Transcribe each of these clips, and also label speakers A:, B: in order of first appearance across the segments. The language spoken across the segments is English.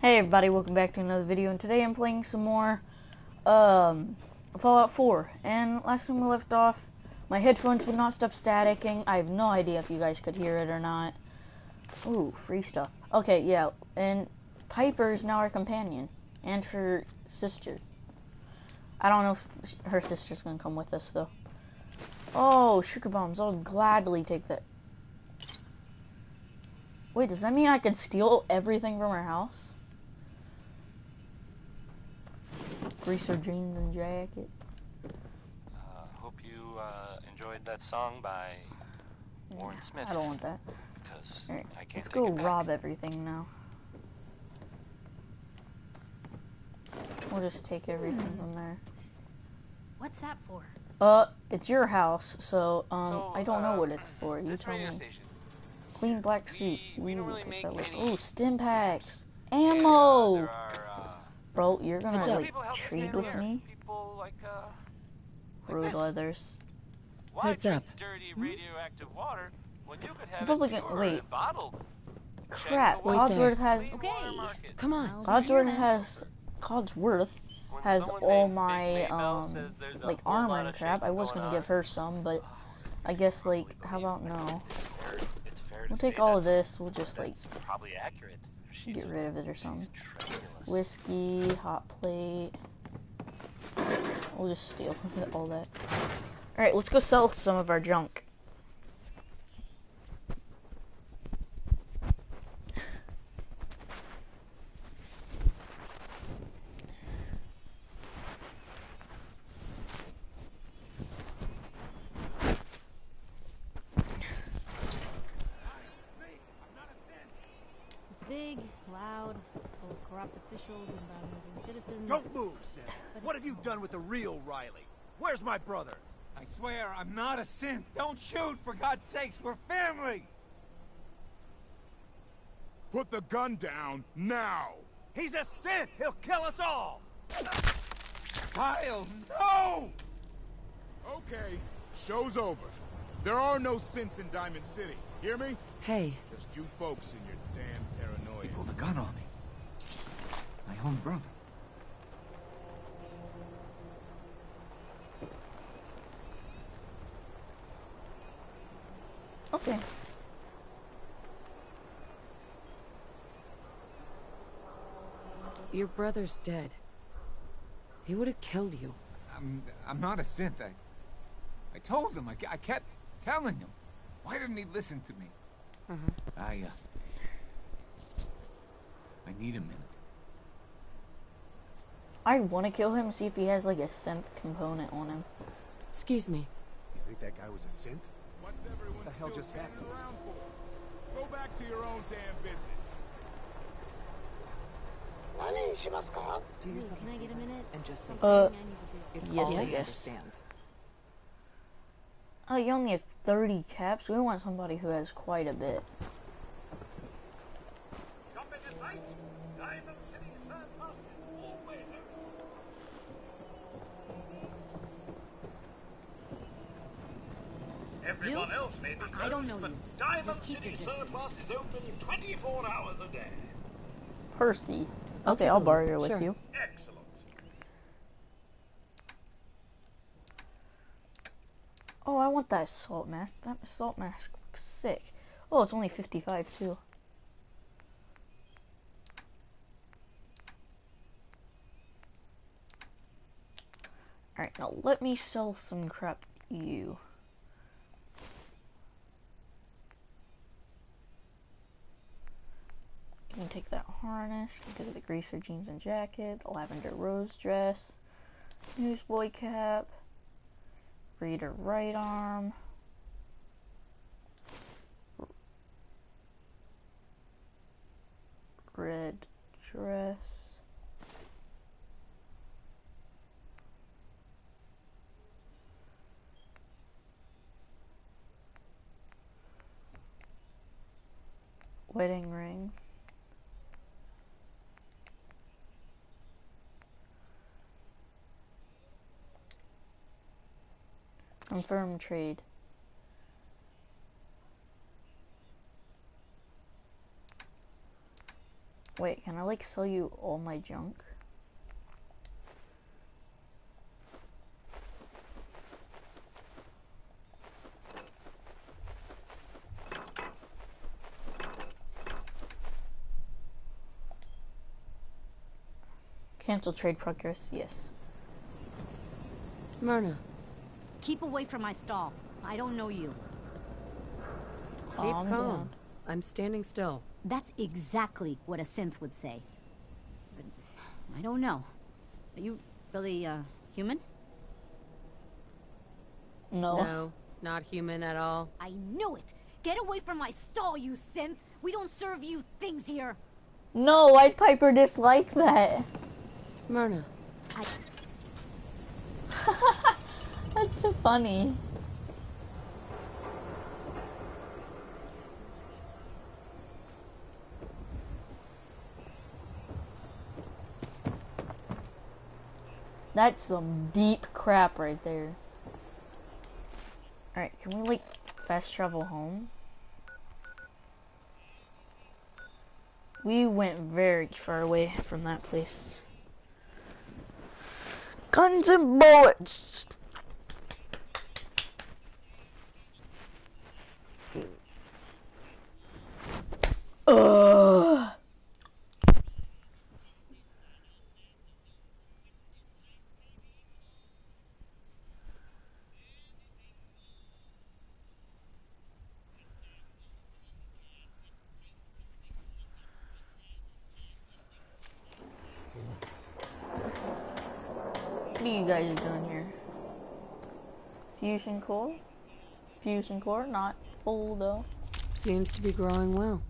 A: Hey everybody, welcome back to another video, and today I'm playing some more um, Fallout 4. And last time we left off, my headphones would not stop staticking. I have no idea if you guys could hear it or not. Ooh, free stuff. Okay, yeah, and Piper is now our companion, and her sister. I don't know if her sister's gonna come with us though. Oh, sugar bombs, I'll gladly take that. Wait, does that mean I can steal everything from her house? Greaser jeans and jacket.
B: Uh, hope you uh, enjoyed that song by Warren Smith.
A: I don't want that.
B: Because
A: Alright,
B: I can't
A: let's
B: take
A: go
B: it back.
A: rob everything now. We'll just take everything from there.
C: What's that for?
A: Uh, it's your house, so um,
B: So,
A: I don't know
B: uh,
A: what it's for. You tell me.
B: station.
A: Clean black suit.
B: We- we don't
A: Ooh,
B: really make
A: that
B: any
A: Ooh, stim packs,
B: and, uh,
A: ammo.
B: are, uh,
A: Bro, you're gonna
C: What's
A: like
B: people help us
A: trade with
B: here.
A: me?
B: People like uh, like
A: Road
B: this.
A: leathers.
B: Why
C: Heads up.
B: dirty radioactive water when you could have
A: Probably
B: it
A: gonna- wait.
B: bottled?
A: Crap,
B: Wait
A: Codsworth has
C: Okay. Come on.
A: Codsworth has Codsworth
B: When
A: has all my um
B: says there's a
A: like armor and crap. I was
B: going
A: gonna give her some, but I guess like how about no?
B: it's fair- it's fair to
A: We'll take all of this. We'll just like
B: probably accurate. She's
A: get rid of it or something. Whiskey, hot plate. We'll just steal all that. Alright, let's go sell some of our junk.
C: It's big, loud, full of corrupt officials and bad-nosing citizens.
D: Don't move, Sid. What have you done with the real Riley? Where's my brother?
E: I swear, I'm not a synth. Don't shoot, for God's sakes. We're family.
F: Put the gun down now!
D: He's a synth! He'll kill us all!
E: Kyle, no!
F: Okay, show's over. There are no synths in Diamond City. Hear me?
G: Hey,
F: Just you folks and your damn paranoia.
D: He pulled a gun on me. My own brother.
A: Okay.
G: your brother's dead. He would have killed you.
E: I'm, I'm not a synth. I, I told him. I, I kept telling him. Why didn't he listen to me? I, uh... I need a minute.
A: I want to kill him, see if he has like a synth component on him.
G: Excuse me.
D: You think that guy was a synth?
F: What's everyone
D: the hell just happened?
F: around for? Go back to your own damn business.
C: Do yourself Can I get a minute?
G: And just say
A: Uh,
C: I need to do-
G: it's
A: yes,
G: all
A: I guess.
G: understands.
A: Oh, you only have 30 caps? We want somebody who has quite a bit.
D: Shopping at night? Diamond City Surplus is always open. Everyone else may be
C: I- I don't know
D: but
C: you.
D: Diamond
C: Just keep
D: City. Surplus is open 24 hours a day.
A: Percy.
G: I'll
A: Okay,
G: take a
A: I'll
G: look.
A: borrow her with you.
D: Excellent.
A: Oh, I want that assault mask. That assault mask looks sick. Oh, it's only 55 too. Alright, now let me sell some crap to you. You can take that harness, you can get the greaser jeans and jacket, the lavender rose dress, newsboy cap, raider right arm. Red dress. Wedding ring. Confirm trade. Wait, can I like sell you all my junk? Cancel trade progress, yes.
G: Myrna,
C: Keep away from my stall. I don't know you.
G: keep
A: Calm
G: calm. I'm standing still.
C: That's exactly what a synth would say. But I don't know. Are you really, uh, human?
A: No.
G: No, not human at all.
C: I knew it! Get away from my stall, you synth! We don't serve you things here!
A: No, White Piper dislike that.
G: Myrna,
C: I.
A: That's so funny. That's some deep crap right there. Alright, can we like fast travel home? We went very far away from that place. Guns and bullets! What are you guys doing here? Fusion core? Fusion core, not full though.
G: seems to be growing well.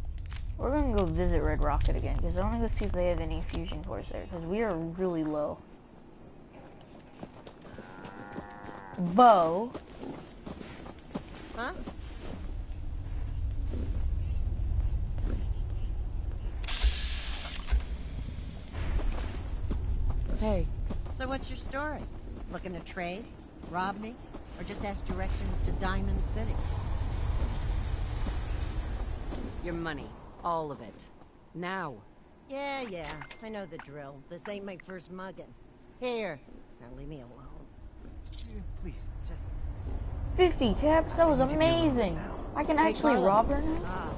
A: We're gonna go visit Red Rocket again because I want to go see if they have any fusion cores there because we are really low. Bo,
H: Huh?
G: Hey,
H: So what's your story? Looking to trade? Rob me? Or just ask directions to Diamond City?
G: your money. All of it. Now.
H: Yeah, yeah. I know the drill. This ain't my first mugging. Here. Now leave me alone.
E: Please, just
A: 50 caps. That was amazing. I can
G: Hey,
A: actually
G: Carla.
A: rob her now.
H: Ah.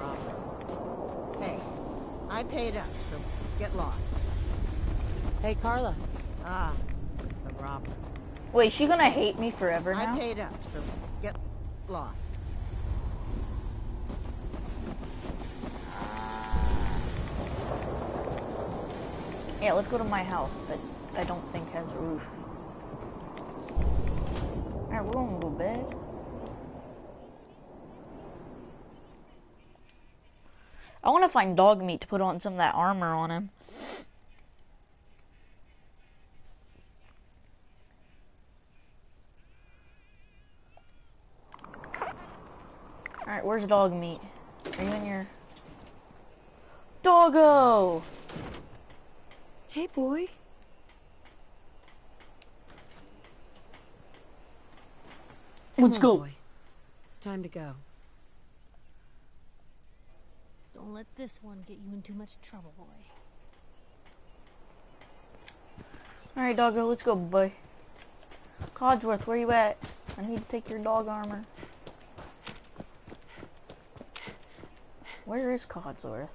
H: Robert. Hey. I paid up, so get lost.
G: Hey, Carla.
H: Ah. The robber.
A: Wait, she gonna hate me forever now?
H: I paid up, so get lost.
A: Yeah, let's go to my house that I don't think has a roof. Alright, we're gonna go bed. I want to find dog meat to put on some of that armor on him. Alright, where's dog meat? Are you in your... Doggo!
G: Hey, boy.
A: Let's
G: on,
A: go.
G: boy. It's time to go.
C: Don't let this one get you in too much trouble, boy.
A: Alright, doggo, let's go, boy. Codsworth, where you at? I need to take your dog armor. Where is Codsworth?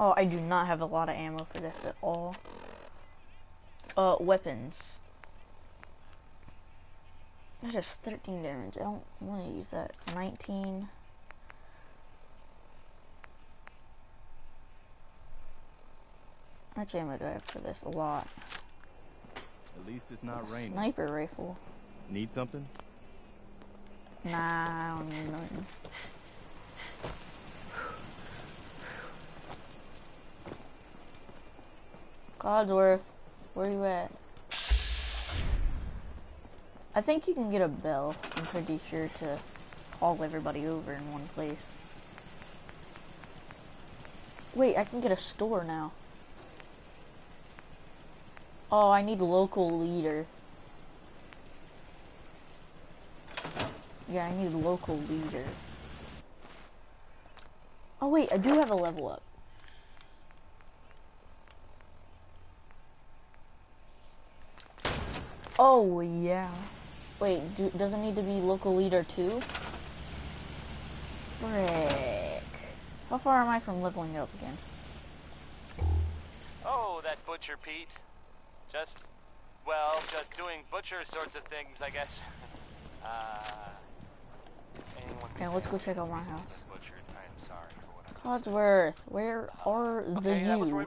A: Oh, I do not have a lot of ammo for this at all. Uh, weapons. That is just 13 damage. I don't want to use that. 19. How much ammo do I have for this? A lot.
I: At least it's not raining.
A: Sniper rifle.
I: Need something?
A: Nah, I don't need nothing. Codsworth, where you at? I think you can get a bell. I'm pretty sure to haul everybody over in one place. Wait, I can get a store now. Oh, I need local leader. Yeah, I need local leader. Oh wait, I do have a level up. Oh yeah. Wait, do, does it need to be local leader too? Frick. How far am I from leveling up again?
B: Oh, that Butcher Pete. Just, well, just doing butcher sorts of things, I guess. uh,
A: Okay, let's go check out my house.
B: Butchered, I'm sorry for what I
A: Codsworth, where are the
B: Okay, Roy
A: you?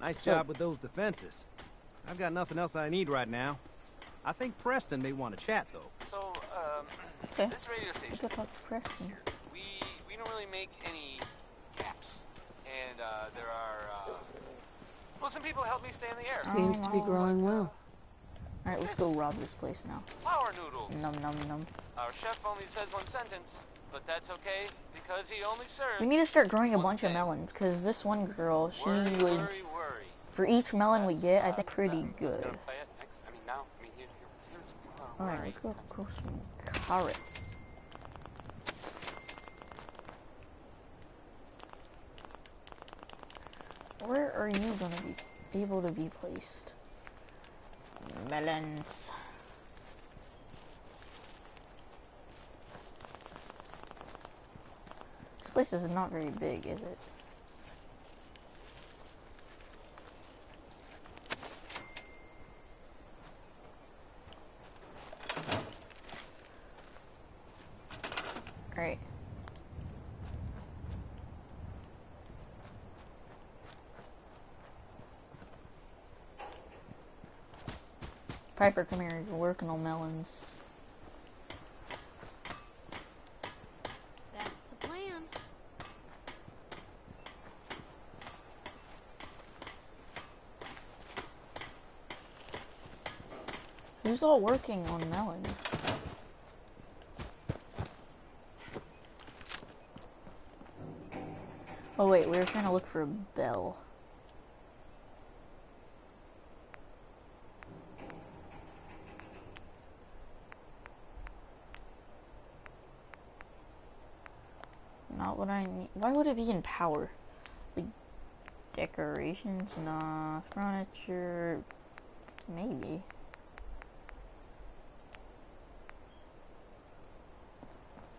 J: Nice job with those defenses. I've got nothing else I need right now. I think Preston may want to chat, though.
B: So, um,
A: Okay.
B: this radio station,
A: Let's go talk to Preston.
B: we we don't really make any caps, and uh, there are uh, well, some people help me stay in the air.
G: Seems to be growing well.
A: Alright, let's go rob this place now.
B: Flour noodles.
A: Num num num.
B: Our chef only says one sentence, but that's okay because he only serves.
A: We need to start growing a
B: one
A: bunch of melons, because this one girl, she
B: Worry,
A: would,
B: worry, worry.
A: For each melon we get, I
B: uh,
A: think pretty good.
B: That's gonna play it next. I mean, now. I mean, here, here, here's. Uh,
A: Alright, let's go grow some carrots. Where are you gonna be able to be placed? Melons. This place is not very big, is it? Alright. Piper, come here. You're working on melons.
C: That's a plan.
A: Who's all working on melons? Oh wait, we were trying to look for a bell. Not what I need. Why would it be in power? Like decorations? Nah. Furniture? Maybe.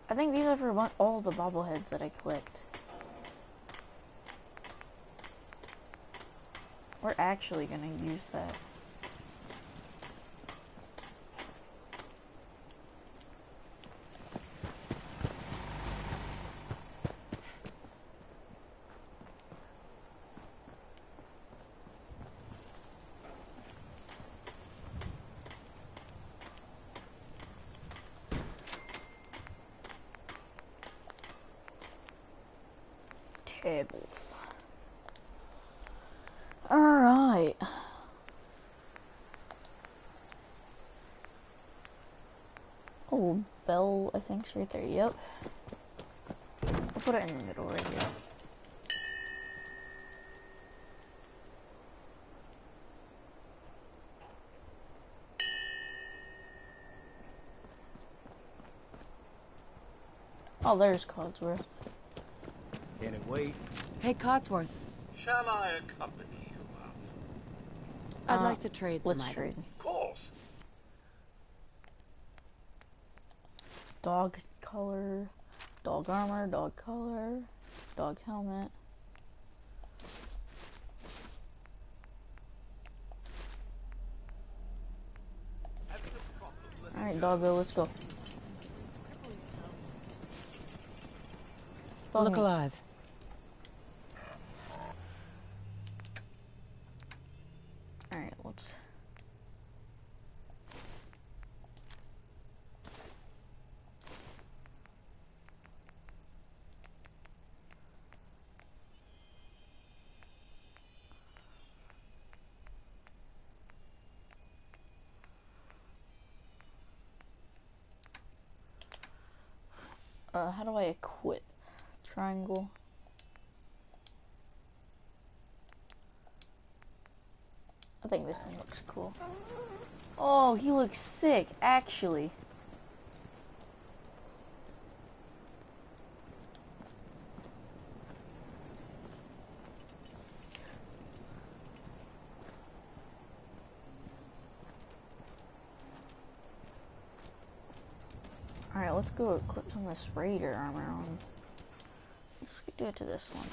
A: I think these are for one, all the bobbleheads that I collect. We're actually gonna use that. Tables. Alright. Oh, bell, I think, think's right there. Yep. I'll put it in the middle right here. Oh, there's Codsworth.
J: Can it wait?
G: Hey, Codsworth.
D: Shall I accompany you out?
G: I'd
A: Uh,
G: like to trade some
A: let's trade.
G: items.
D: Of course.
A: Dog color, dog armor, dog color, dog helmet. Alright, doggo, let's go. Follow
G: Look
A: me.
G: alive.
A: Alright, let's. Uh, how do I equip? Triangle. I think this one looks cool. Oh, he looks sick, actually. Alright, let's go equip some of this raider armor on. Let's do it to this one.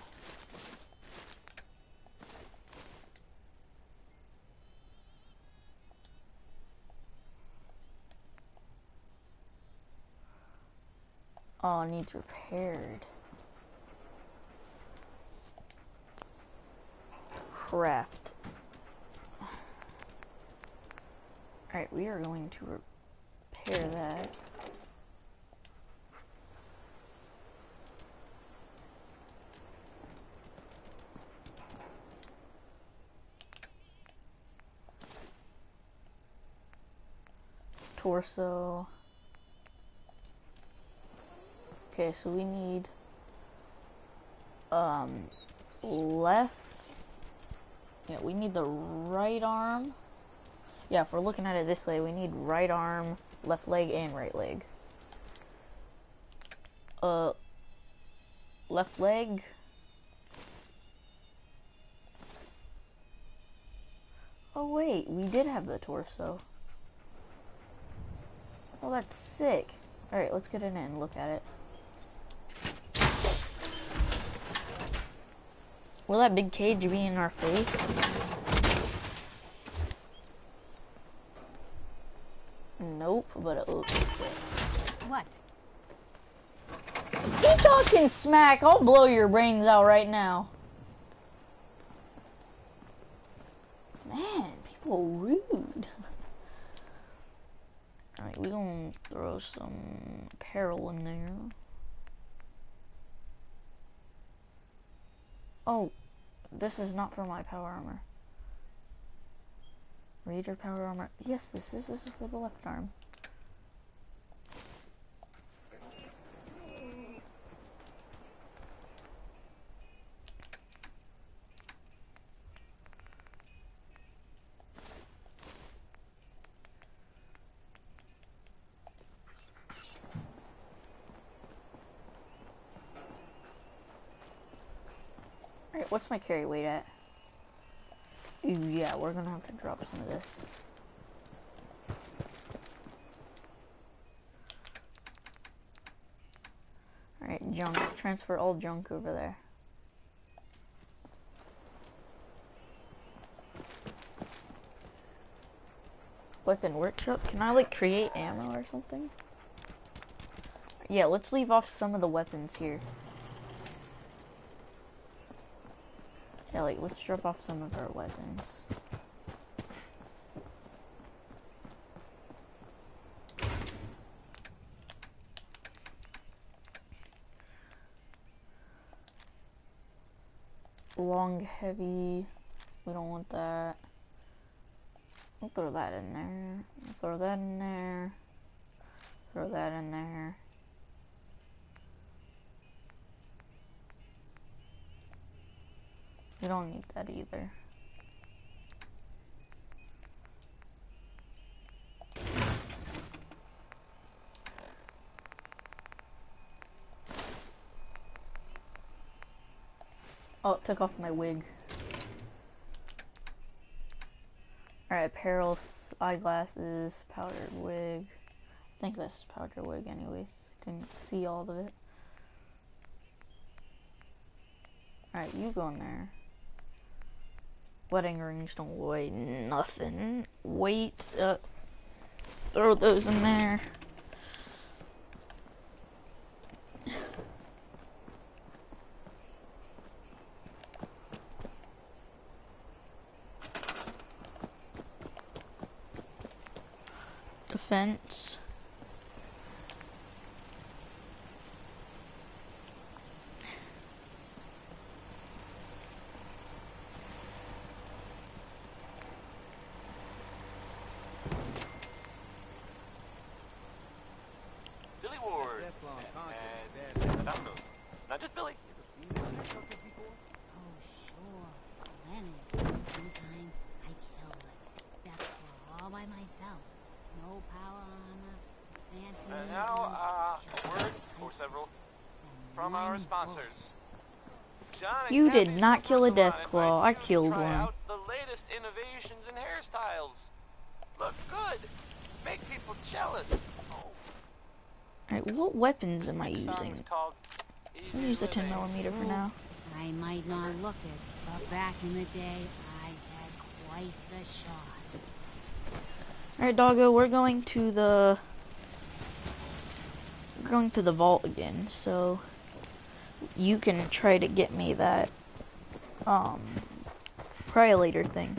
A: Oh, it needs repaired. Craft. Alright, we are going to repair that. Torso. Okay, so we need um left yeah, we need the right arm. Yeah, if we're looking at it this way, we need right arm, left leg, and right leg. Uh, left leg. Oh wait, we did have the torso. Oh, that's sick. Alright, let's get in and look at it. Will that big cage be in our face? Nope, but it looks sick.
C: What?
A: You talking smack, I'll blow your brains out right now. Man, people rude. Alright, we gonna throw some apparel in there. Oh, this is not for my power armor. Raider power armor. Yes, this is. This is for the left arm. What's my carry weight at? Yeah, we're gonna have to drop some of this. Alright, junk. Transfer all junk over there. Weapon workshop? Can I like create ammo or something? Yeah, let's leave off some of the weapons here. Yeah, like, let's drop off some of our weapons. Long, heavy. We don't want that. I'll throw that in there. I'll throw that in there. Throw that in there. We don't need that either. Oh, it took off my wig. Alright, apparel, eyeglasses, powdered wig. I think this is powdered wig anyways. Didn't see all of it. Alright, you go in there. Wedding rings don't weigh nothing. Wait, uh, throw those in there. Defense.
B: Billy Ward.
J: Teflon
B: And,
J: concrete,
B: and the Foundos. Not just Billy.
C: Oh, sure. Plenty. One time, I killed one. That's all by myself.
B: from our sponsors.
A: You did not kill a death claw. I killed one.
B: out the latest innovations in hairstyles. Look good. Make people jealous. Oh,
A: Alright, what weapons am I using? I'm use the 10 millimeter for now.
C: I might not look it, but back in the day, I had quite the shot.
A: Alright, doggo, we're going to the... We're going to the vault again, so... You can try to get me that... Um... Cryolator thing.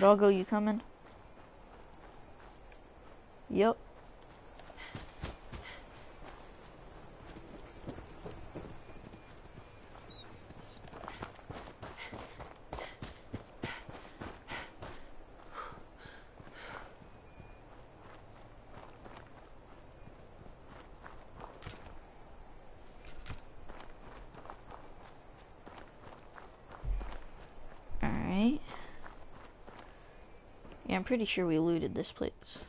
A: Doggo, you coming? Yep. Alright. Yeah, I'm pretty sure we looted this place.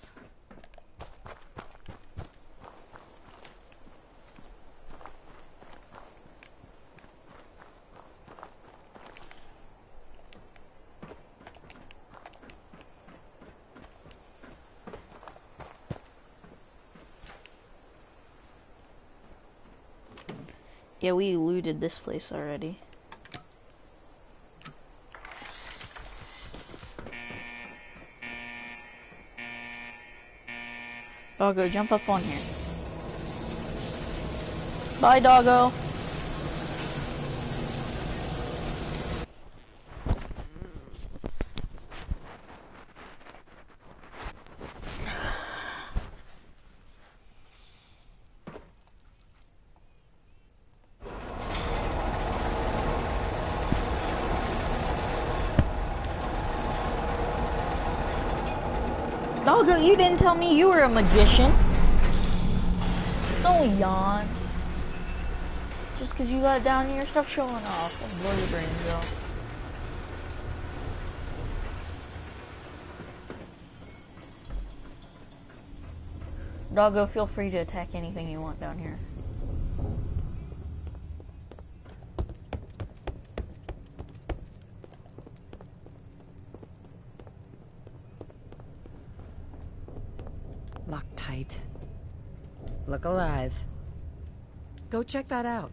A: Yeah, we looted this place already. Doggo, jump up on here. Bye, doggo. Doggo, you didn't tell me you were a magician. Don't yawn. Just because you got down here, stop showing off. Don't blow your brains out. Doggo, feel free to attack anything you want down here.
H: Look alive.
G: Go check that out.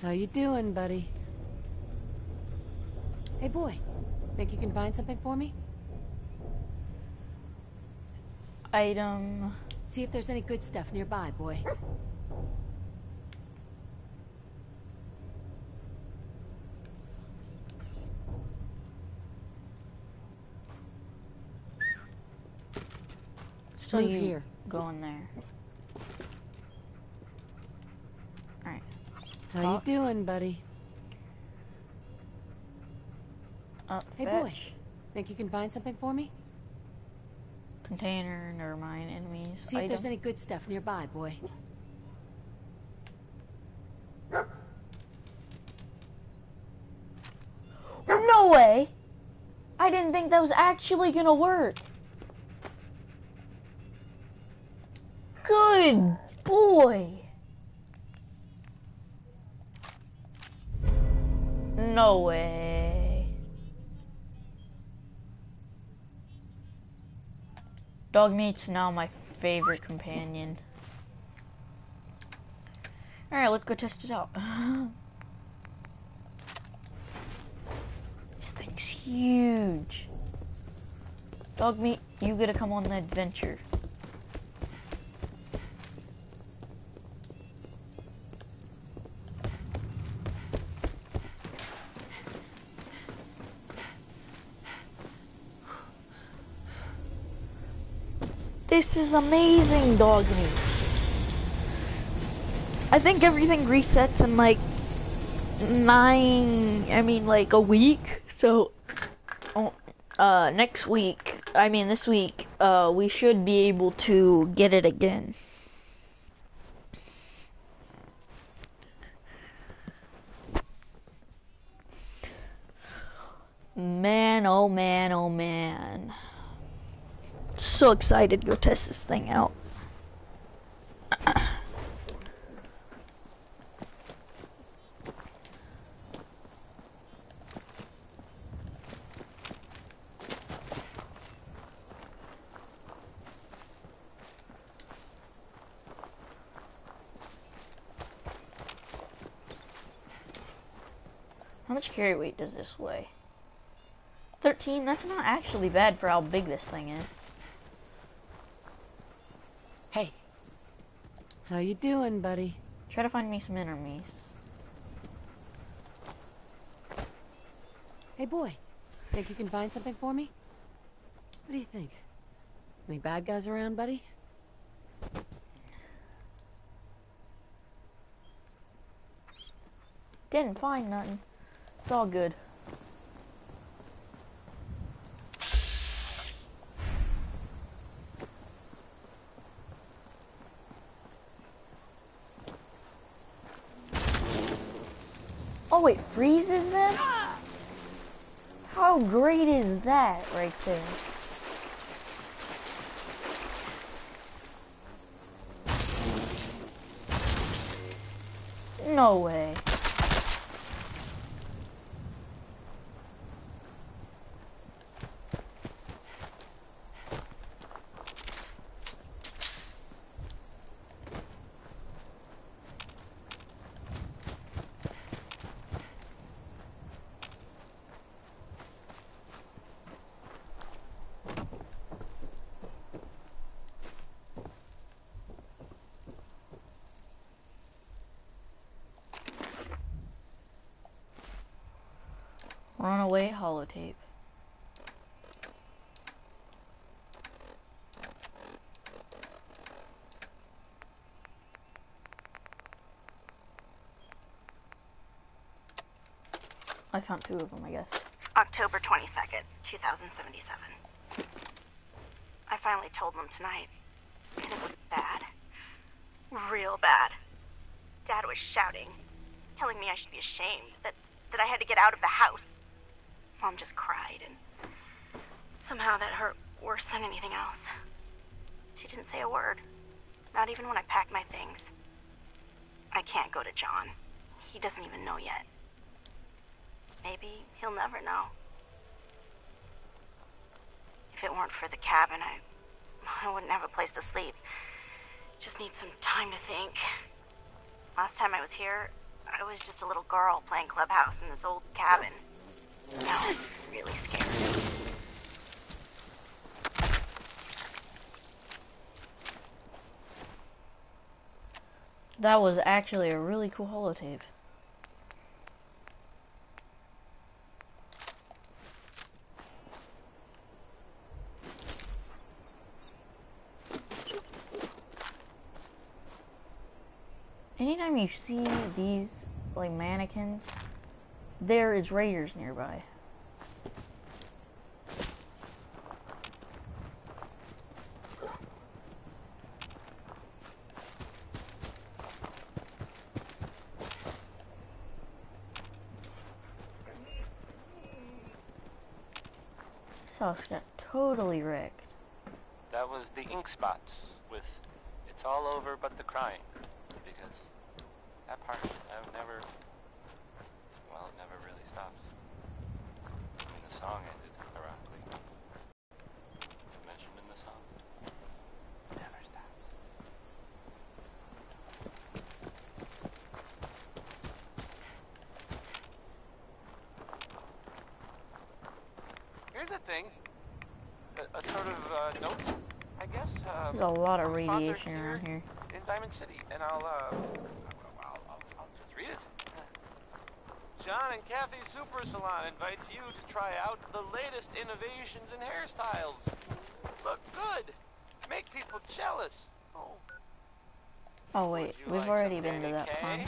G: How you doing, buddy? Hey, boy. Think you can find something for me?
A: Item.
C: See if there's any good stuff nearby, boy.
A: Still
G: Move
A: you
G: here.
A: Go in there. Alright.
G: How
A: Huh?
G: you doing, buddy?
A: Up,
C: Hey,
A: fetch.
C: boy. Think you can find something for me?
A: Container, never mind, enemies.
C: See if there's any good stuff nearby, boy.
A: No way! I didn't think that was actually gonna work. Good boy. No way. Dog meat's now my favorite companion. Alright, let's go test it out. this thing's huge. Dog meat, you gotta come on the adventure. This is amazing, dog meat. I think everything resets in like nine, I mean like a week. So oh, uh, next week, I mean this week, uh, we should be able to get it again. Man, oh man, oh man. So excited to go test this thing out. How much carry weight does this weigh? 13? That's not actually bad for how big this thing is.
G: Hey. How you doing, buddy?
A: Try to find me some enemies.
G: Hey, boy. Think you can find something for me? What do you think? Any bad guys around, buddy?
A: Didn't find nothing. It's all good. Oh, it freezes them? How great is that right there? No way. Runaway holotape. I found two of them, I guess.
K: October 22nd, 2077. I finally told them tonight, and it was bad. Real bad. Dad was shouting, telling me I should be ashamed, that, that I had to get out of the house. Mom just cried, and somehow that hurt worse than anything else. She didn't say a word, not even when I packed my things. I can't go to John. He doesn't even know yet. Maybe he'll never know. If it weren't for the cabin, I, I wouldn't have a place to sleep. Just need some time to think. Last time I was here, I was just a little girl playing clubhouse in this old cabin.
A: That was actually a really cool holotape. Anytime you see these like mannequins, there is raiders nearby. This house got totally wrecked.
B: That was the ink spots with it's all over but the crying. Because that part I've never well, it never really stops. I mean the song ended, ironically. Mentioned in the song. Never stops. Here's a thing. A, a sort of uh, note, I guess. Um,
A: There's a lot of
B: from a sponsor
A: radiation around here.
B: in Diamond City, and I'll, uh, I'll, I'll, I'll just read it. John and Kathy Super Salon invites you to try out the latest innovations in hairstyles. Look good. Make people jealous. Oh,
A: Oh wait, we've
B: like
A: already been to that pond.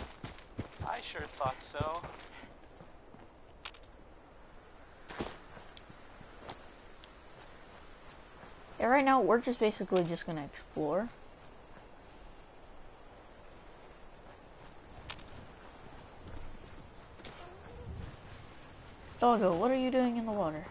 B: I sure thought so.
A: Yeah, right now we're just basically just gonna explore. Doggo, what are you doing in the water?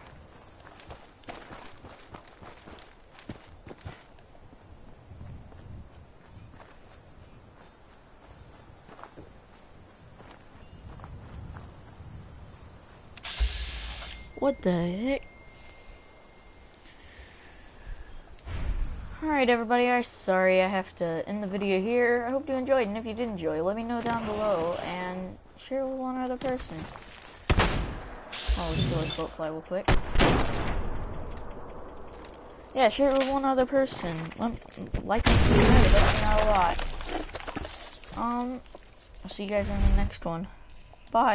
A: What the heck? Alright everybody, I'm sorry I have to end the video here. I hope you enjoyed, and if you did enjoy, let me know down below, and share with one other person. Oh, a bloatfly real quick. Yeah, share it with one other person. Like and subscribe, me out a lot. Um, I'll see you guys in the next one. Bye.